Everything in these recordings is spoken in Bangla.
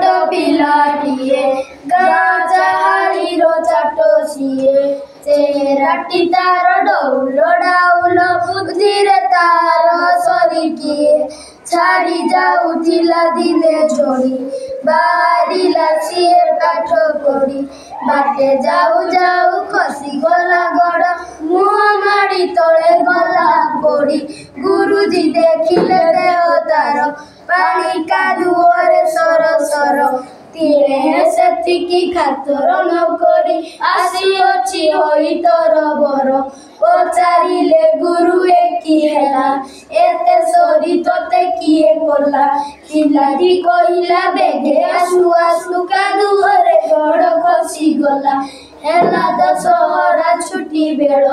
ছোট পিলাটিয়ে গাজাহারির চাটসিয়ে চেরাটি তার ডৌল ডাউল বুদ্ধিরে তার সরিকিয়ে ছাড়ি যাউথিলা দিনে ঝড়ি বাড়িলা সিয়ে পাঠ করি বাটে যাও যাও খসি গলা গড় মুহঁ মাড়ি তলে গলা পড়ি গুরুজি দেখিলে দেহ তার পাণিকা দুয়ারে সর ସେତିକି ଖାତରଣ କରି ଆସିଅଛି ହଇତର ବର ପଚାରିଲେ ଗୁରୁ ଏ କି ହେଲା ଏତେ ସରି ତତେ କିଏ କଲା ପିଲାଟି କହିଲା ବେଗେ ଆସୁ ଆସୁ କାଦୁଅରେ ଗୋଡ଼ ଖସିଗଲା ହେଲା ଦଶହରା ଛୁଟି ବେଳ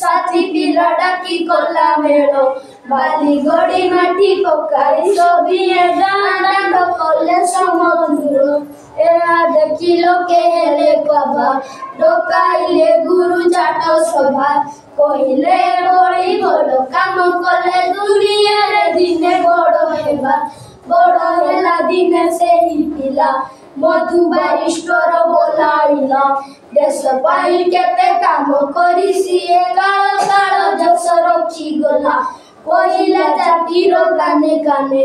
ସାଥି ପିଲା ଡାକି କଲା ବେଳ ବାଲି ଗଡ଼ି ମାଟି ପକାଇ ସବିଏ ଗାଁ ଦାଣ୍ଡ କଲେ ସମୁଦ୍ର লোকে হেলে কবা ডকাইলে গুরু জাট সভা কহিলে বড়ি বড় কাম কলে দুনিয়ারে দিনে বড় হেবা বড় হেলা দিনে সেই পিলা মধু বারিষ্টর বোলাইল দেশ পাই কেতে কাম করি সিয়ে কাল কাল যশ রক্ষি গলা কহিলা জাতির কানে কানে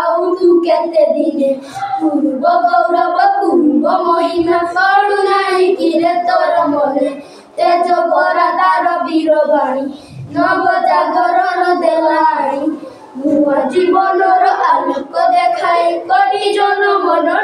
ଆଉ ତୁ କେତେ ଦିନେ ପୂର୍ବ ଗୌରବକୁ বহে তেজ ভরা তার বীরবাণী নবজাগরণ দেলাণী জীবনর আলোক দেখায় কটি জনমন